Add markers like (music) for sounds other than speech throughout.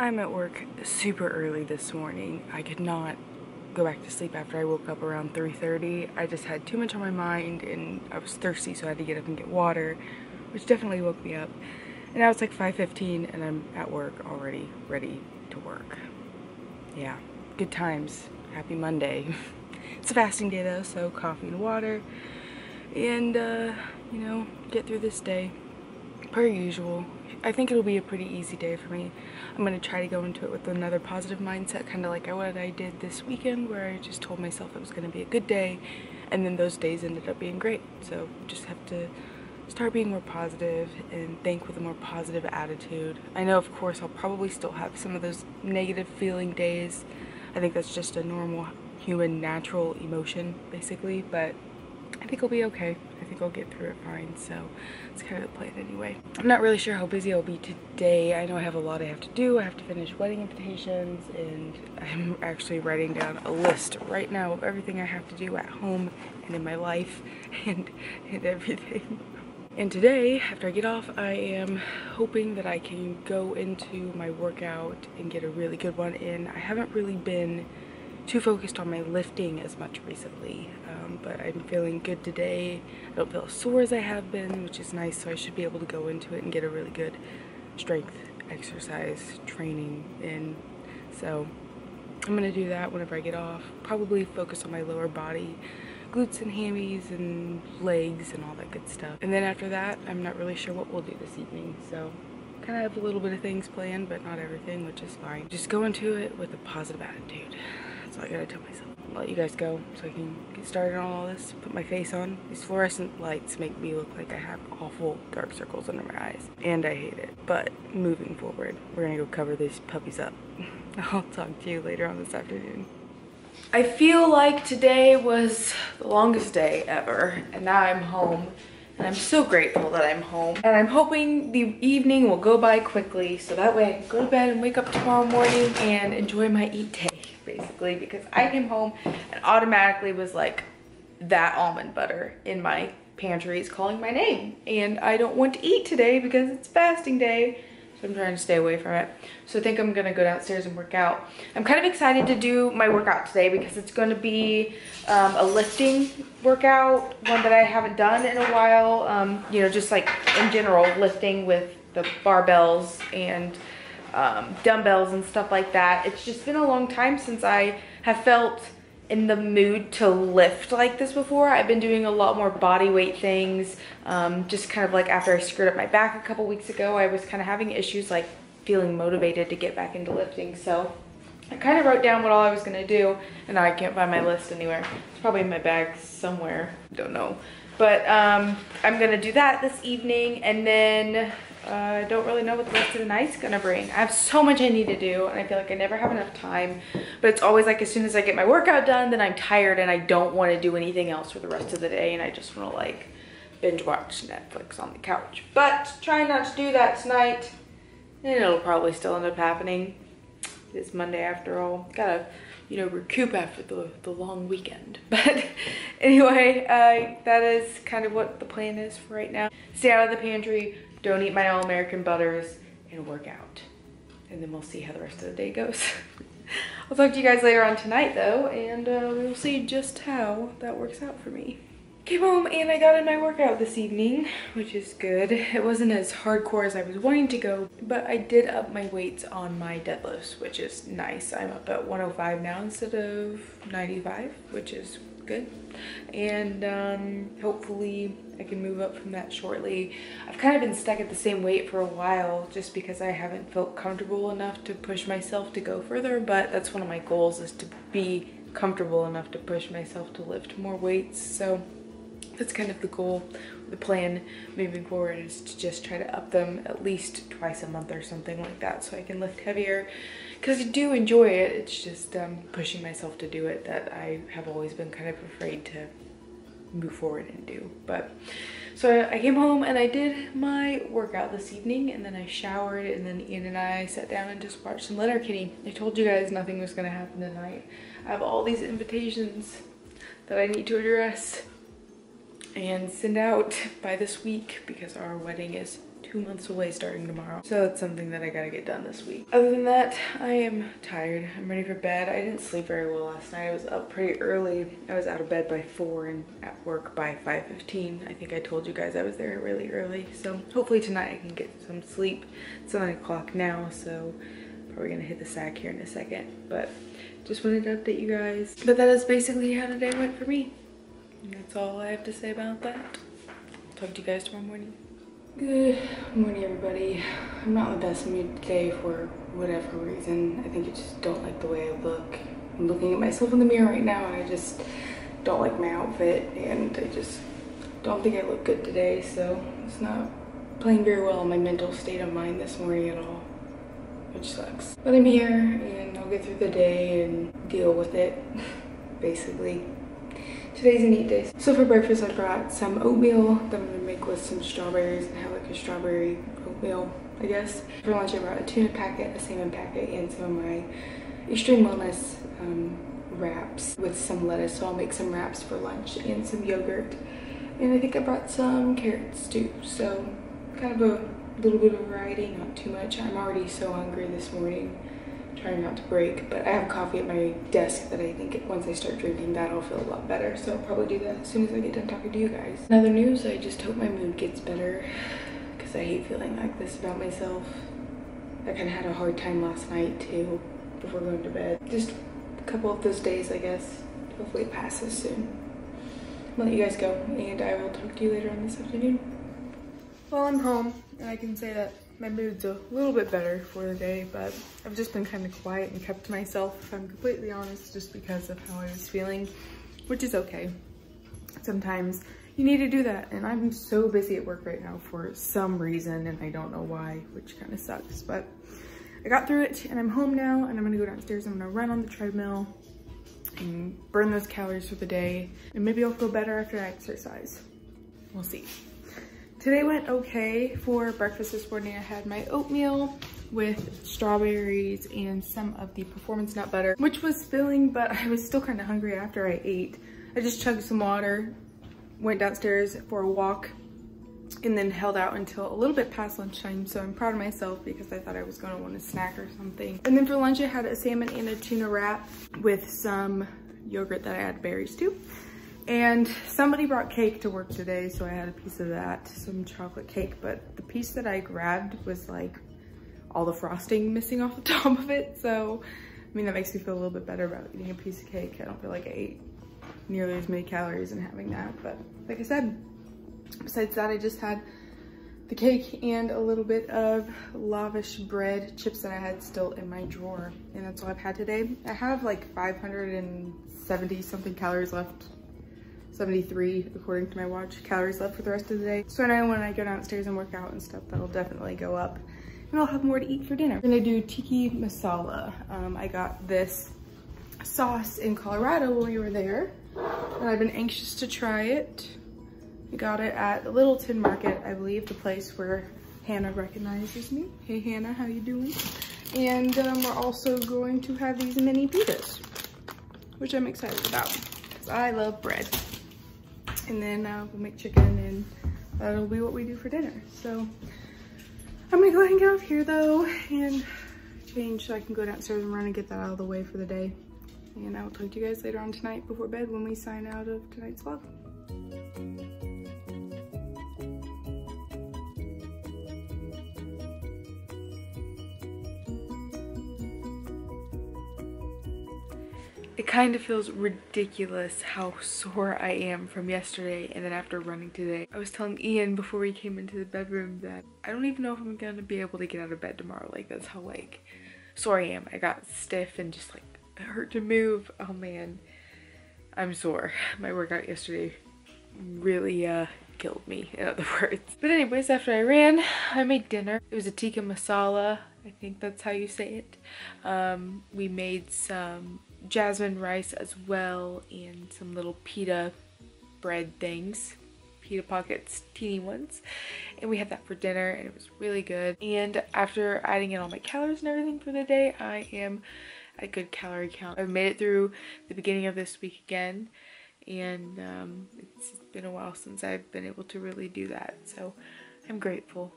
I'm at work super early this morning. I could not go back to sleep after I woke up around 3.30. I just had too much on my mind and I was thirsty so I had to get up and get water, which definitely woke me up. And now it's like 5.15 and I'm at work already ready to work. Yeah, good times. Happy Monday. (laughs) it's a fasting day though, so coffee and water. And, uh, you know, get through this day per usual. I think it'll be a pretty easy day for me. I'm going to try to go into it with another positive mindset, kind of like what I did this weekend where I just told myself it was going to be a good day and then those days ended up being great. So just have to start being more positive and think with a more positive attitude. I know of course I'll probably still have some of those negative feeling days. I think that's just a normal human natural emotion basically, but I think I'll be okay. I think I'll get through it fine. So it's kind of the plan anyway. I'm not really sure how busy I'll be today. I know I have a lot I have to do. I have to finish wedding invitations and I'm actually writing down a list right now of everything I have to do at home and in my life (laughs) and, and everything. And today, after I get off, I am hoping that I can go into my workout and get a really good one in. I haven't really been too focused on my lifting as much recently um, but I'm feeling good today. I don't feel as sore as I have been which is nice so I should be able to go into it and get a really good strength exercise training in. So I'm gonna do that whenever I get off. Probably focus on my lower body glutes and hammies and legs and all that good stuff. And then after that I'm not really sure what we'll do this evening. So kind of have a little bit of things planned but not everything which is fine. Just go into it with a positive attitude so I gotta tell myself. I'll let you guys go so I can get started on all this, put my face on. These fluorescent lights make me look like I have awful dark circles under my eyes. And I hate it. But moving forward, we're gonna go cover these puppies up. (laughs) I'll talk to you later on this afternoon. I feel like today was the longest day ever and now I'm home and I'm so grateful that I'm home. And I'm hoping the evening will go by quickly so that way I can go to bed and wake up tomorrow morning and enjoy my eat day basically because I came home and automatically was like that almond butter in my pantry is calling my name and I don't want to eat today because it's fasting day so I'm trying to stay away from it. So I think I'm gonna go downstairs and work out. I'm kind of excited to do my workout today because it's gonna be um, a lifting workout, one that I haven't done in a while. Um, you know, just like in general, lifting with the barbells and um, dumbbells and stuff like that. It's just been a long time since I have felt in the mood to lift like this before. I've been doing a lot more body weight things. Um, just kind of like after I screwed up my back a couple weeks ago, I was kind of having issues like feeling motivated to get back into lifting. So I kind of wrote down what all I was gonna do and now I can't find my list anywhere. It's probably in my bag somewhere, don't know. But um, I'm gonna do that this evening and then I uh, don't really know what the rest of the night's gonna bring. I have so much I need to do and I feel like I never have enough time. But it's always like as soon as I get my workout done, then I'm tired and I don't wanna do anything else for the rest of the day and I just wanna like binge watch Netflix on the couch. But trying not to do that tonight and it'll probably still end up happening. It's Monday after all. Gotta, you know, recoup after the, the long weekend. (laughs) But anyway, uh, that is kind of what the plan is for right now. Stay out of the pantry, don't eat my All-American butters, and work out. And then we'll see how the rest of the day goes. (laughs) I'll talk to you guys later on tonight though, and uh, we'll see just how that works out for me. Came home and I got in my workout this evening, which is good. It wasn't as hardcore as I was wanting to go, but I did up my weights on my deadlifts, which is nice. I'm up at 105 now instead of 95, which is good. And um, hopefully I can move up from that shortly. I've kind of been stuck at the same weight for a while just because I haven't felt comfortable enough to push myself to go further, but that's one of my goals is to be comfortable enough to push myself to lift more weights. So that's kind of the goal, the plan moving forward is to just try to up them at least twice a month or something like that so I can lift heavier because I do enjoy it. It's just um, pushing myself to do it that I have always been kind of afraid to move forward and do. But so I came home and I did my workout this evening and then I showered and then Ian and I sat down and just watched some Letterkenny. I told you guys nothing was gonna happen tonight. I have all these invitations that I need to address and send out (laughs) by this week because our wedding is two months away starting tomorrow. So it's something that I gotta get done this week. Other than that, I am tired. I'm ready for bed. I didn't sleep very well last night. I was up pretty early. I was out of bed by four and at work by 5.15. I think I told you guys I was there really early. So hopefully tonight I can get some sleep. It's nine o'clock now, so probably gonna hit the sack here in a second. But just wanted to update you guys. But that is basically how the day went for me. That's all I have to say about that. Talk to you guys tomorrow morning. Good morning, everybody. I'm not in the best mood today for whatever reason. I think I just don't like the way I look. I'm looking at myself in the mirror right now and I just don't like my outfit and I just don't think I look good today. So it's not playing very well on my mental state of mind this morning at all, which sucks. But I'm here and I'll get through the day and deal with it, (laughs) basically. Today's a neat day. So for breakfast, I brought some oatmeal that I'm gonna make with some strawberries and have like a strawberry oatmeal, I guess. For lunch, I brought a tuna packet, a salmon packet, and some of my extreme wellness um, wraps with some lettuce. So I'll make some wraps for lunch and some yogurt. And I think I brought some carrots too. So kind of a little bit of variety, not too much. I'm already so hungry this morning trying not to break, but I have coffee at my desk that I think once I start drinking that I'll feel a lot better. So I'll probably do that as soon as I get done talking to you guys. Another news, I just hope my mood gets better because I hate feeling like this about myself. I kind of had a hard time last night too before going to bed. Just a couple of those days, I guess. Hopefully it passes soon. I'll let you guys go and I will talk to you later on this afternoon. Well, I'm home and I can say that my mood's a little bit better for the day, but I've just been kind of quiet and kept myself, if I'm completely honest, just because of how I was feeling, which is okay. Sometimes you need to do that, and I'm so busy at work right now for some reason, and I don't know why, which kind of sucks, but I got through it, and I'm home now, and I'm gonna go downstairs, I'm gonna run on the treadmill, and burn those calories for the day, and maybe I'll feel better after I exercise. We'll see. Today went okay for breakfast this morning. I had my oatmeal with strawberries and some of the performance nut butter, which was filling, but I was still kind of hungry after I ate. I just chugged some water, went downstairs for a walk, and then held out until a little bit past lunchtime. So I'm proud of myself because I thought I was gonna want a snack or something. And then for lunch, I had a salmon and a tuna wrap with some yogurt that I add berries to. And somebody brought cake to work today, so I had a piece of that, some chocolate cake, but the piece that I grabbed was like all the frosting missing off the (laughs) top of it. So, I mean, that makes me feel a little bit better about eating a piece of cake. I don't feel like I ate nearly as many calories in having that. But like I said, besides that, I just had the cake and a little bit of lavish bread chips that I had still in my drawer. And that's all I've had today. I have like 570 something calories left 73 according to my watch calories left for the rest of the day. So I when I go downstairs and work out and stuff, that'll definitely go up and I'll have more to eat for dinner. I'm gonna do tiki masala. Um, I got this sauce in Colorado when we were there and I've been anxious to try it. I got it at Littleton Market, I believe, the place where Hannah recognizes me. Hey Hannah, how you doing? And um, we're also going to have these mini pitas, which I'm excited about because I love bread and then uh, we'll make chicken and that'll be what we do for dinner. So I'm gonna go ahead and get off here though and change so I can go downstairs and run and get that out of the way for the day. And I'll talk to you guys later on tonight before bed when we sign out of tonight's vlog. Kind of feels ridiculous how sore I am from yesterday and then after running today. I was telling Ian before we came into the bedroom that I don't even know if I'm gonna be able to get out of bed tomorrow. Like that's how like sore I am. I got stiff and just like hurt to move. Oh man, I'm sore. My workout yesterday really uh killed me in other (laughs) words. But anyways, after I ran, I made dinner. It was a tikka masala. I think that's how you say it. Um, we made some jasmine rice as well and some little pita bread things pita pockets teeny ones. And we had that for dinner and it was really good. And after adding in all my calories and everything for the day i am a good calorie count. I've made it through the beginning of this week again and um, it's been a while since i've been able to really do that. So i'm grateful.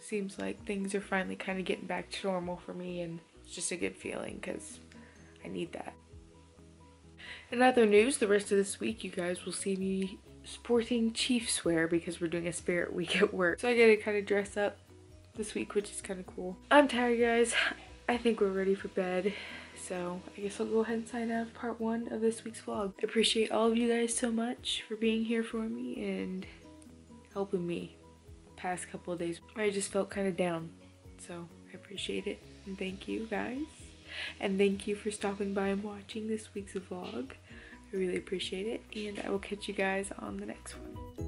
Seems like things are finally kind of getting back to normal for me and it's just a good feeling because I need that. In other news, the rest of this week you guys will see me sporting Chiefs wear because we're doing a spirit week at work. So I get to kind of dress up this week, which is kind of cool. I'm tired, guys. I think we're ready for bed. So I guess I'll go ahead and sign out part one of this week's vlog. I appreciate all of you guys so much for being here for me and helping me past couple of days I just felt kind of down. So I appreciate it and thank you guys. And thank you for stopping by and watching this week's vlog. I really appreciate it and I will catch you guys on the next one.